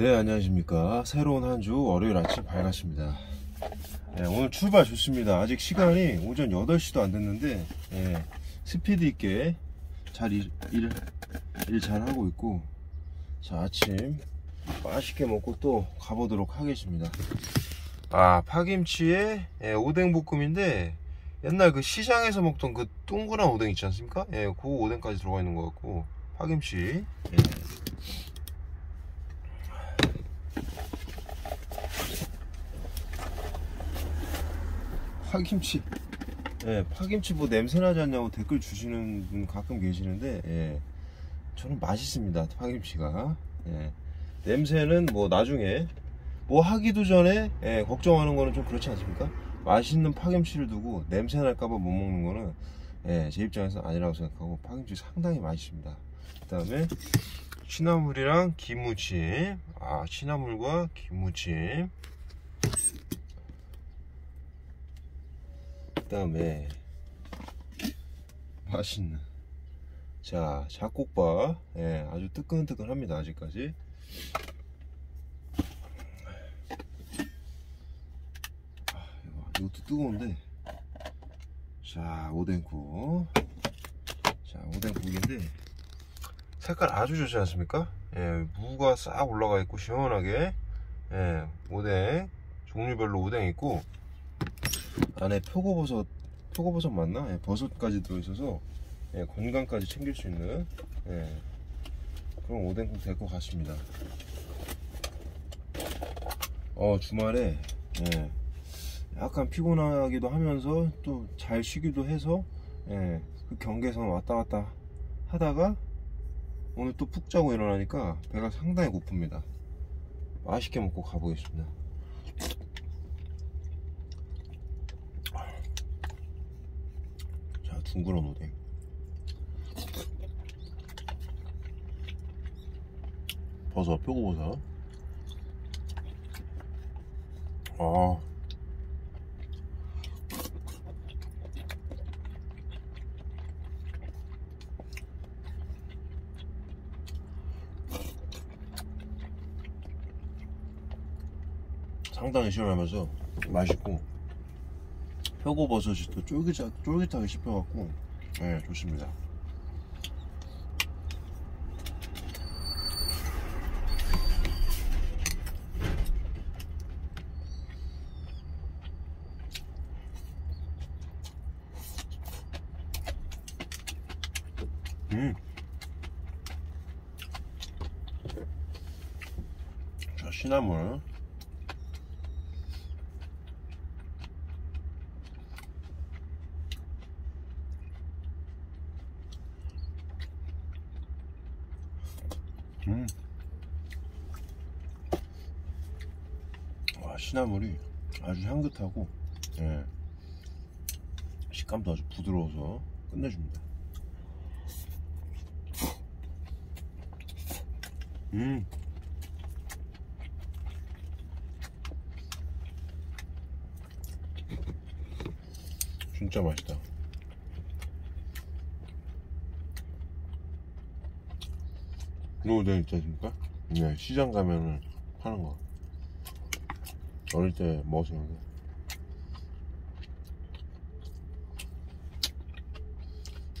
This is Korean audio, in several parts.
네 안녕하십니까. 새로운 한 주 월요일 아침 밝았습니다. 네, 오늘 출발 좋습니다. 아직 시간이 오전 8시도 안 됐는데 네, 스피드 있게 잘 일, 일, 일 잘 하고 있고 자 아침 맛있게 먹고 또 가보도록 하겠습니다. 아 파김치에 예, 오뎅볶음인데 옛날 그 시장에서 먹던 그 둥그란 오뎅 있지 않습니까? 예, 그 오뎅까지 들어가 있는 것 같고 파김치. 예. 파김치. 예, 파김치 뭐 냄새나지 않냐고 댓글 주시는 분 가끔 계시는데 예, 저는 맛있습니다 파김치가. 예, 냄새는 뭐 나중에 뭐 하기도 전에 예, 걱정하는 거는 좀 그렇지 않습니까? 맛있는 파김치를 두고 냄새 날까봐 못 먹는 거는 예, 제 입장에서 아니라고 생각하고 파김치 상당히 맛있습니다. 그 다음에 취나물이랑 김무침. 아 취나물과 김무침 그 다음에 맛있는 자 잡곡밥. 예, 아주 뜨끈뜨끈합니다 아직까지. 아, 이거, 이것도 뜨거운데. 자 오뎅국. 자 오뎅국인데 색깔 아주 좋지 않습니까? 예, 무가 싹 올라가 있고 시원하게. 예, 오뎅 종류별로 오뎅 있고 안에 표고버섯 표고버섯 맞나? 예, 버섯까지 들어있어서 예, 건강까지 챙길 수 있는 예, 그런 오뎅국 될 것 같습니다. 어 주말에 예, 약간 피곤하기도 하면서 또 잘 쉬기도 해서 예, 그 경계선 왔다 갔다 하다가 오늘 또 푹 자고 일어나니까 배가 상당히 고픕니다. 맛있게 먹고 가보겠습니다 자 둥그런 오뎅. 버섯 표고버섯. 아. 상당히 시원하면서 맛있고 표고버섯이 또 쫄깃하, 쫄깃하게 씹혀갖고 네 좋습니다 음. 자, 시나물. 음. 와, 시나물이 아주 향긋하고, 예. 식감도 아주 부드러워서 끝내줍니다. 음. 진짜 맛있다. 이거 내 있지 않습니까? 네, 시장 가면은 파는 거. 어릴 때 먹었었는데.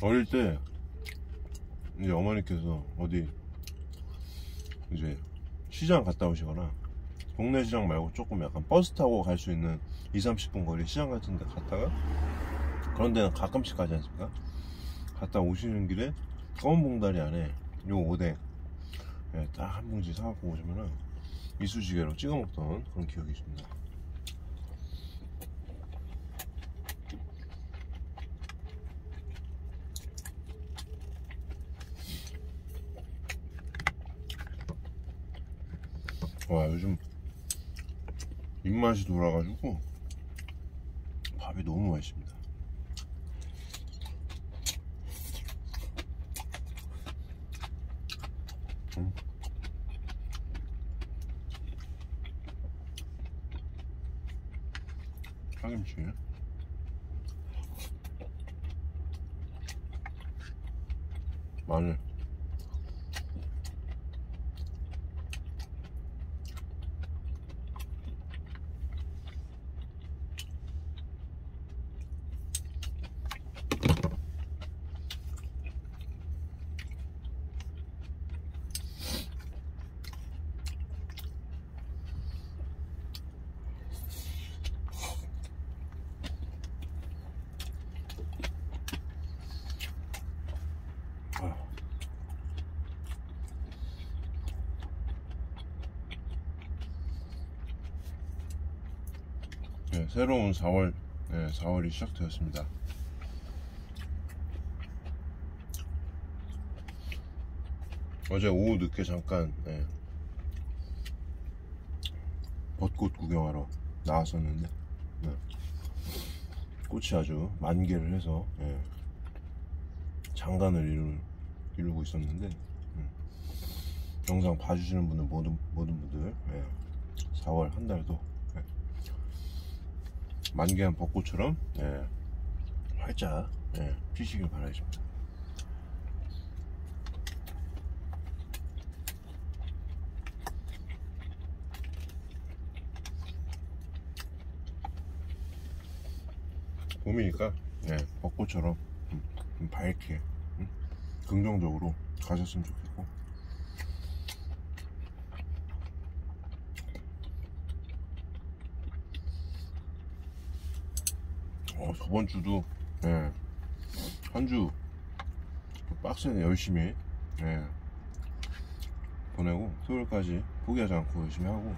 어릴 때, 이제 어머니께서 어디 이제 시장 갔다 오시거나 동네 시장 말고 조금 약간 버스 타고 갈 수 있는 2, 30분 거리 시장 같은 데 갔다가 그런 데는 가끔씩 가지 않습니까? 갔다 오시는 길에 검은 봉다리 안에 요 오뎅 예, 딱 한 봉지 사갖고 오시면은 이쑤시개로 찍어 먹던 그런 기억이 있습니다. 와 요즘 입맛이 돌아가지고 밥이 너무 맛있습니다 파김치 마늘 네, 새로운 4월 네, 4월이 시작되었습니다. 어제 오후 늦게 잠깐 네, 벚꽃 구경하러 나왔었는데 네, 꽃이 아주 만개를 해서 네, 장관을 이루, 이루고 있었는데 음, 영상 봐주시는 분들 모든 모든 분들 네, 4월 한 달도 네, 만개한 벚꽃처럼 네, 활짝 네, 피시길 바라겠습니다. 봄이니까 네, 벚꽃처럼 밝게 음, 긍정적으로 가셨으면 좋겠고 어, 저번 주도 네, 한주 빡세게 열심히. 네, 보내고 토요일까지 포기하지 않고 열심히 하고.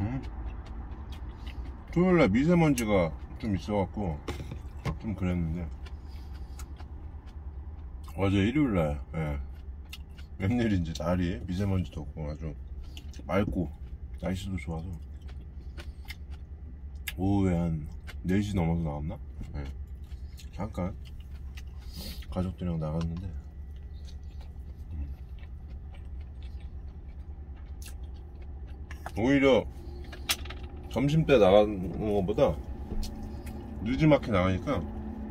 음. 토요일날 미세먼지가 좀 있어갖고 좀 그랬는데. 어제 일요일날 예. 웬일인지 날이 미세먼지도 없고 아주 맑고 날씨도 좋아서 오후에 한 4시 넘어서 나왔나? 예. 잠깐 가족들이랑 나갔는데 음. 오히려 점심 때 나가는 것보다 늦지막히 나가니까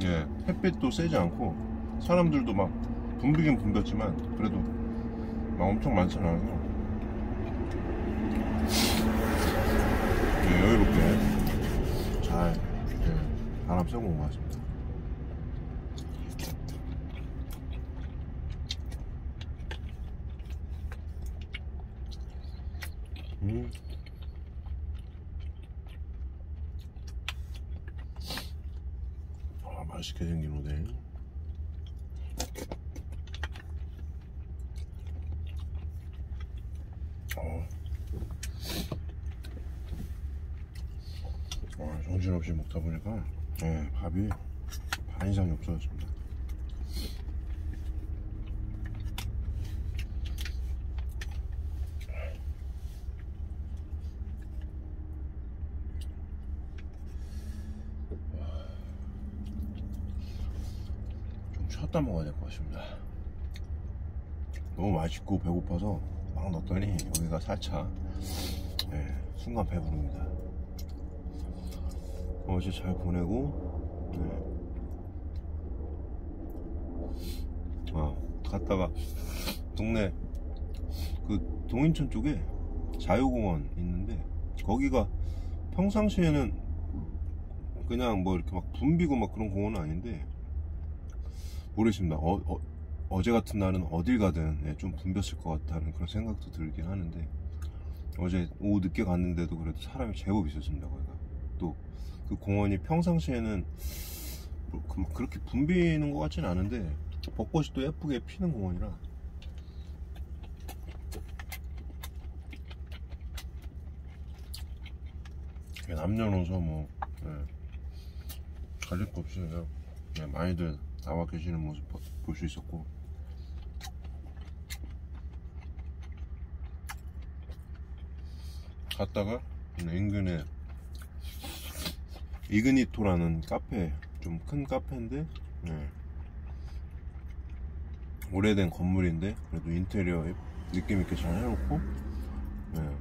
예, 햇빛도 세지 않고 사람들도 막 붐비긴 붐볐지만 그래도 막 엄청 많진 않아서 여유롭게 잘 예, 바람 쐬고 온 것 같습니다. 음. 아, 맛있게 생긴 오뎅. 어. 어, 정신없이 먹다 보니까 예, 밥이 반 이상이 없어졌습니다. 좀 쉬었다 먹어야 될 것 같습니다. 너무 맛있고 배고파서 막 넣었더니 여기가 살짝 예, 순간 배부릅니다. 어제 잘 보내고 네. 아 갔다가 동네 그 동인천 쪽에 자유공원 있는데 거기가 평상시에는 그냥 뭐 이렇게 막 붐비고 막 그런 공원은 아닌데 모르겠습니다. 어, 어, 어제 같은 날은 어딜 가든 예, 좀 붐볐을 것 같다는 그런 생각도 들긴 하는데 어제 오후 늦게 갔는데도 그래도 사람이 제법 있었습니다. 거기가 또 그 공원이 평상시에는 뭐 그- 막 그렇게 붐비는 것 같지는 않은데 벚꽃이 또 예쁘게 피는 공원이라. 예, 남녀노소 뭐 예, 가릴 거 그냥 예, 많이들 나와 계시는 모습 볼 수 있었고. 갔다가 인근에 이그니토라는 카페 좀 큰 카페인데 예, 오래된 건물인데 그래도 인테리어 느낌 있게 잘 해놓고 예,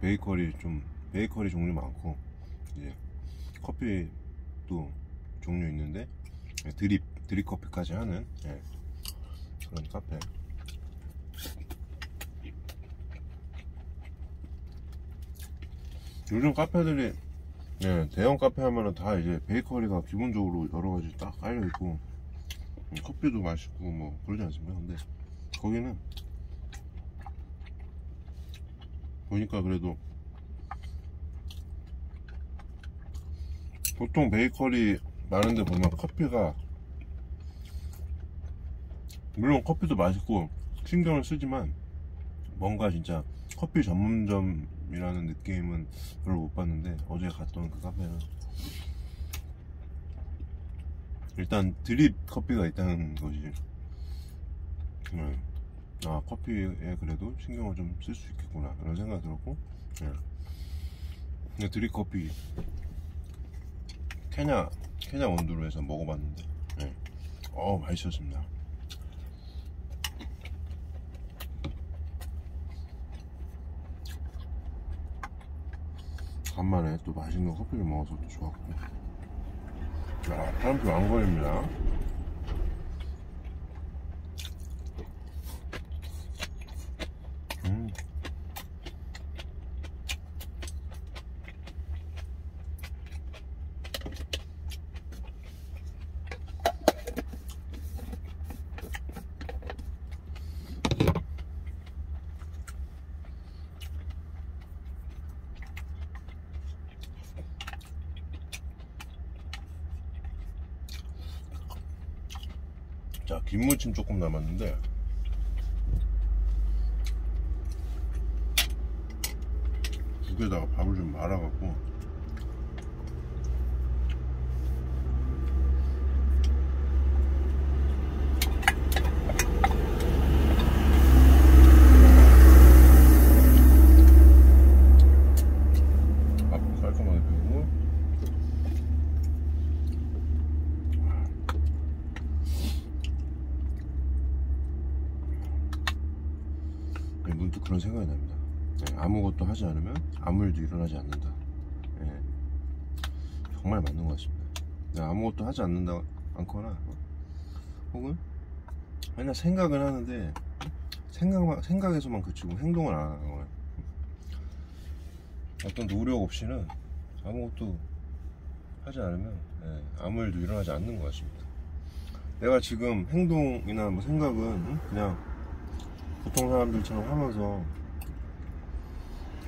베이커리 좀 베이커리 종류 많고 이제 커피도 종류 있는데 예, 드립 드립 커피까지 하는 예, 그런 카페. 요즘 카페들이 예, 대형 카페 하면은 다 이제 베이커리가 기본적으로 여러 가지 딱 깔려 있고 음, 커피도 맛있고 뭐 그러지 않습니까? 근데 거기는 보니까 그래도 보통 베이커리 많은데 보면 커피가 물론 커피도 맛있고 신경을 쓰지만 뭔가 진짜 커피 전문점 이라는 느낌은 별로 못 봤는데 어제 갔던 그 카페는 일단 드립 커피가 있다는 거지. 네. 아 커피에 그래도 신경을 좀 쓸 수 있겠구나 이런 생각이 들었고 네. 근데 드립 커피 케냐 케냐 원두로 해서 먹어봤는데 네. 어 맛있었습니다. 간만에 또 맛있는 커피를 먹어서 또 좋았고 야 사람표 안 걸립니다 음. 자 김무침 조금 남았는데. 국에다가 밥을 좀 말아갖고 밥 깔끔하게 비우고 네, 문득 그런 생각이 납니다. 네, 아무것도 하지 않으면 일어나지 않는다. 네, 정말 맞는 것 같습니다. 네, 아무것도 하지 않는다 않거나 혹은 맨날 생각은 하는데 생각만 생각에서만 그치고 행동을 안 하거나 어떤 노력 없이는 아무것도 하지 않으면 네, 아무 일도 일어나지 않는 것 같습니다. 내가 지금 행동이나 뭐 생각은 응? 그냥 보통 사람들처럼 하면서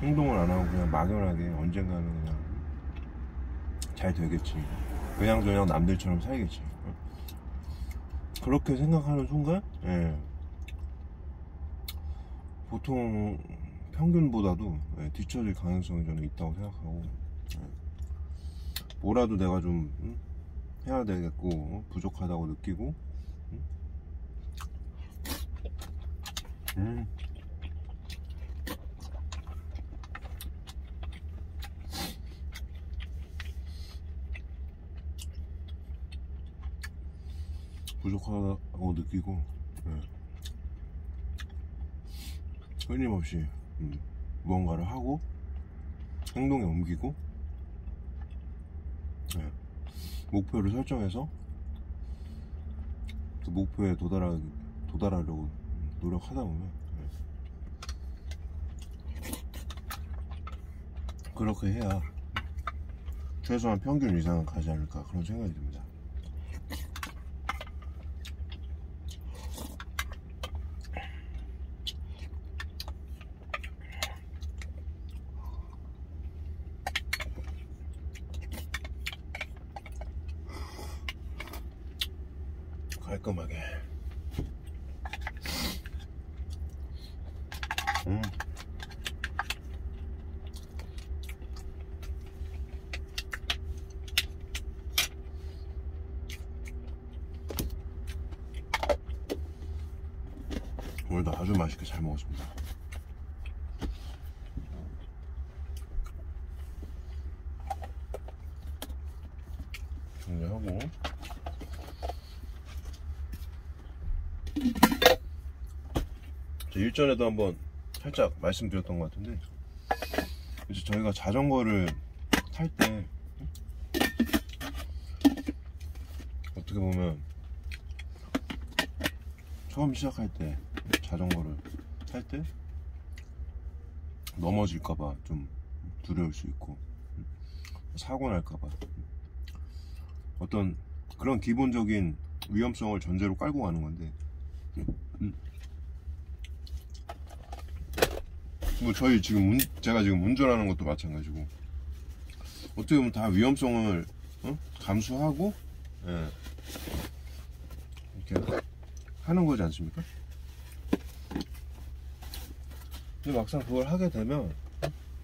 행동을 안 하고 그냥 막연하게 언젠가는 그냥 잘 되겠지. 그냥 저냥 남들처럼 살겠지. 어? 그렇게 생각하는 순간, 예. 보통 평균보다도 예, 뒤처질 가능성이 저는 있다고 생각하고, 예. 뭐라도 내가 좀 응? 해야 되겠고 어? 부족하다고 느끼고, 응? 음. 부족하다고 느끼고 예. 끊임없이 음, 무언가를 하고 행동에 옮기고 예. 목표를 설정해서 그 목표에 도달하, 도달하려고 노력하다 보면 예. 그렇게 해야 최소한 평균 이상은 가지 않을까 그런 생각이 듭니다. 깔끔하게. 음. 오늘도 아주 맛있게 잘 먹었습니다. 정리하고 저 일전에도 한번 살짝 말씀드렸던 것 같은데 이제 저희가 자전거를 탈 때 어떻게 보면 처음 시작할 때 자전거를 탈 때 넘어질까봐 좀 두려울 수 있고 사고 날까봐 어떤 그런 기본적인 위험성을 전제로 깔고 가는 건데 뭐 저희 지금 운, 제가 지금 운전하는 것도 마찬가지고 어떻게 보면 다 위험성을 어? 감수하고 예. 이렇게 하는 거지 않습니까? 근데 막상 그걸 하게 되면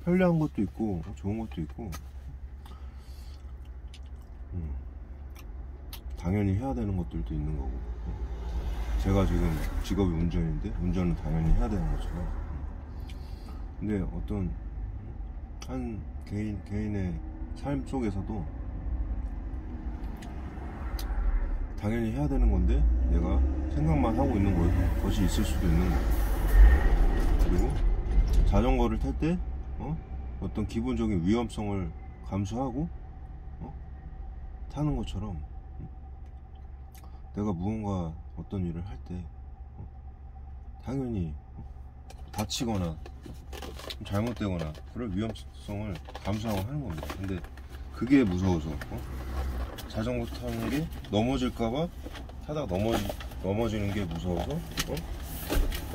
편리한 것도 있고 좋은 것도 있고 음, 당연히 해야 되는 것들도 있는 거고. 제가 지금 직업이 운전인데 운전은 당연히 해야 되는 것처럼. 근데 어떤 한 개인 개인의 삶 속에서도 당연히 해야 되는 건데 내가 생각만 하고 있는 거- 것이 있을 수도 있는 거고. 그리고 자전거를 탈때 어? 어떤 기본적인 위험성을 감수하고 어? 타는 것처럼 음, 내가 무언가 어떤 일을 할때 어? 당연히 어? 다치거나 좀 잘못되거나 그럴 위험성을 감수하고 하는 겁니다. 근데 그게 무서워서 어? 자전거 타는 게 넘어질까봐 타다가 넘어지, 넘어지는 게 무서워서 어?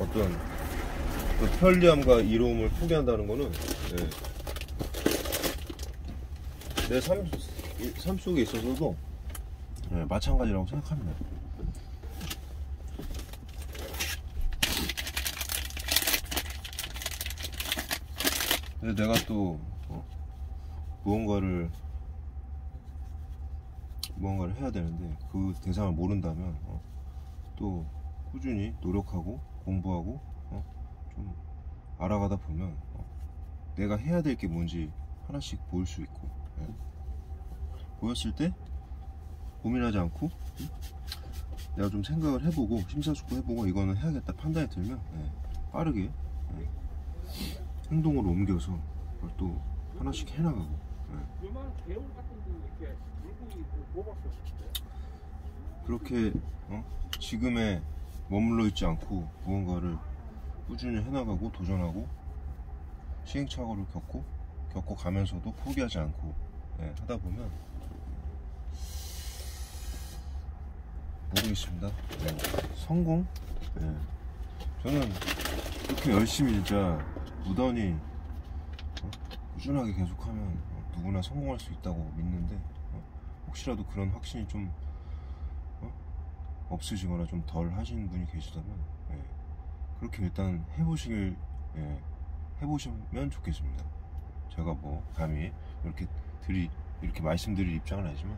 어떤 그 편리함과 이로움을 포기한다는 거는 예. 내 삶, 속에 있어서도 예, 마찬가지라고 생각합니다. 근데 내가 또 어, 무언가를 무언가를 해야 되는데 그 대상을 모른다면 어, 또 꾸준히 노력하고 공부하고 어, 좀 알아가다 보면 어, 내가 해야 될 게 뭔지 하나씩 보일 수 있고 예. 보였을 때 고민하지 않고 음? 내가 좀 생각을 해보고 심사숙고 해보고 이거는 해야겠다 판단이 들면 예, 빠르게 예, 행동으로 옮겨서 그걸 또 하나씩 해나가고 예. 뭐 그렇게 어? 지금에 머물러 있지 않고 무언가를 꾸준히 해나가고 도전하고 시행착오를 겪고 겪고 가면서도 포기하지 않고 예, 하다 보면 모르겠습니다. 예, 성공? 예. 저는 이렇게 열심히 진짜 무던히 어? 꾸준하게 계속하면 어, 누구나 성공할 수 있다고 믿는데 어, 혹시라도 그런 확신이 좀 없으시거나 좀 덜 하시는 분이 계시다면 예, 그렇게 일단 해보시길 예, 해보시면 좋겠습니다. 제가 뭐 감히 이렇게 드리 이렇게 말씀드릴 입장은 아니지만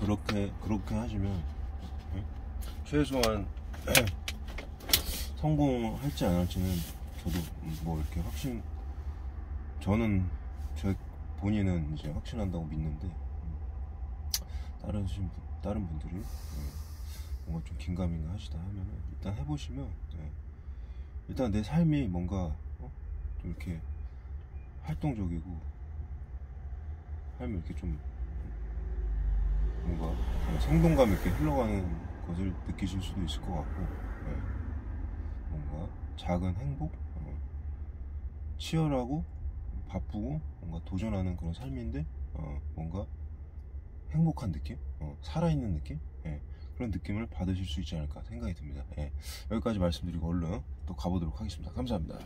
그렇게 그렇게 하시면 예, 최소한 성공할지 안 할지는 저도 뭐 이렇게 확신 저는 제 본인은 이제 확신한다고 믿는데 음, 다른 신 분- 다른 분들이 예, 뭔가 좀 긴가민가 하시다 하면은 일단 해보시면 예, 일단 내 삶이 뭔가 어? 좀 이렇게 활동적이고 삶이 이렇게 좀 뭔가 생동감 있게 흘러가는 것을 느끼실 수도 있을 것 같고 예, 뭔가 작은 행복 어, 치열하고 바쁘고 뭔가 도전하는 그런 삶인데 어, 뭔가 행복한 느낌, 어, 살아있는 느낌, 예, 그런 느낌을 받으실 수 있지 않을까 생각이 듭니다. 예, 여기까지 말씀드리고 얼른 또 가보도록 하겠습니다. 감사합니다.